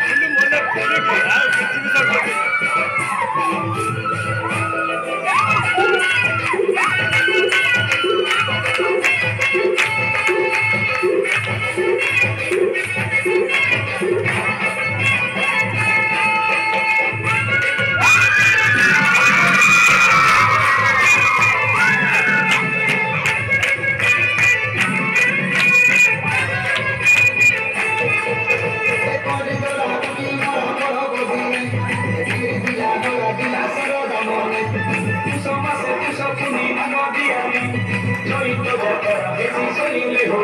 কিন্তু মনে পড়ে কি আর পৃথিবী থাকবে বিলাসের দমনে সমাজে সখিনি নদী আমি জড়িত জগৎ বেশি চলিলে হল